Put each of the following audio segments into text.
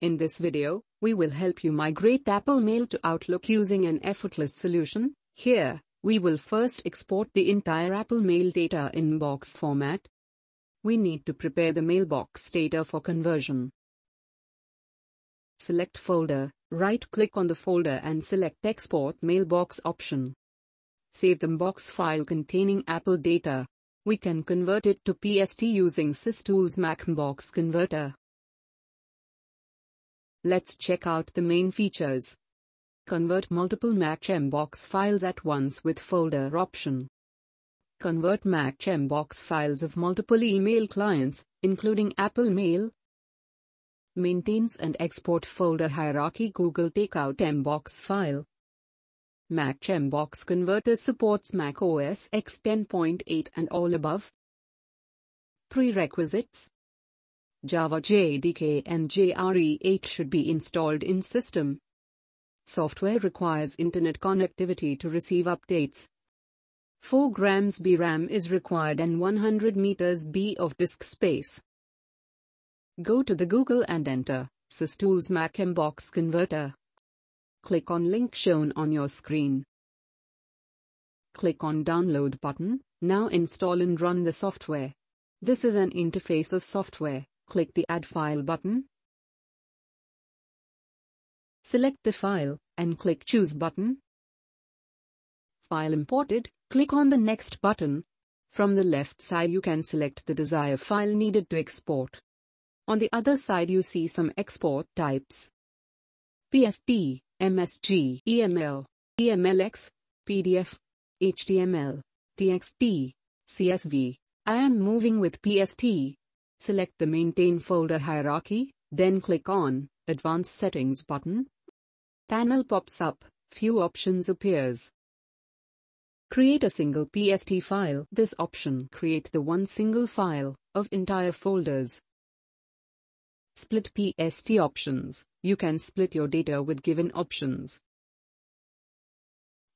In this video, we will help you migrate Apple Mail to Outlook using an effortless solution. Here, we will first export the entire Apple Mail data in box format. We need to prepare the mailbox data for conversion. Select folder, right-click on the folder and select Export Mailbox option. Save the box file containing Apple data. We can convert it to PST using SysTools Mac MBOX Converter. Let's check out the main features. Convert multiple Macbox files at once with folder option. Convert Macbox files of multiple email clients, including Apple Mail. Maintains and export folder hierarchy Google Takeout Mbox file. Mac MBOX Converter supports Mac OS X 10.8 and all above. Prerequisites Java JDK and JRE8 should be installed in system. Software requires internet connectivity to receive updates. 4 grams B RAM is required and 100 meters B of disk space. Go to the Google and enter SysTools Mac Mbox Converter. Click on link shown on your screen. Click on download button. Now install and run the software. This is an interface of software. Click the Add File button. Select the file, and click Choose button. File imported, click on the Next button. From the left side you can select the desired file needed to export. On the other side you see some export types. PST, MSG, EML, EMLX, PDF, HTML, TXT, CSV. I am moving with PST, Select the Maintain folder hierarchy, then click on Advanced Settings button. Panel pops up, few options appears. Create a single PST file. This option create the one single file of entire folders. Split PST options. You can split your data with given options.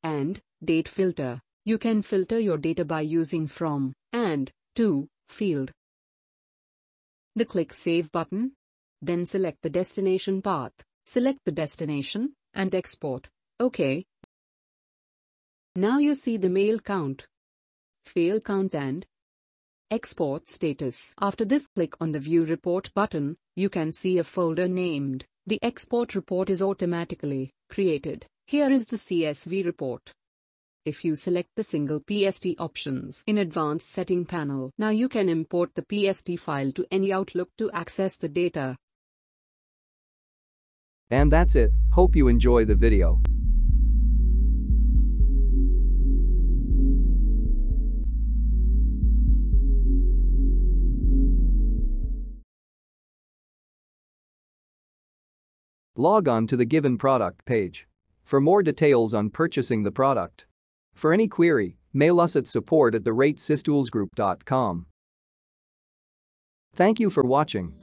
And date filter. You can filter your data by using from and to field the Click Save button. Then select the destination path, select the destination, and export. OK. Now you see the mail count, fail count and export status. After this click on the View Report button, you can see a folder named. The export report is automatically created. Here is the CSV report if you select the single PST options in advanced setting panel. Now you can import the PST file to any Outlook to access the data. And that's it, hope you enjoy the video. Log on to the given product page. For more details on purchasing the product, for any query, mail us at support at the Thank you for watching.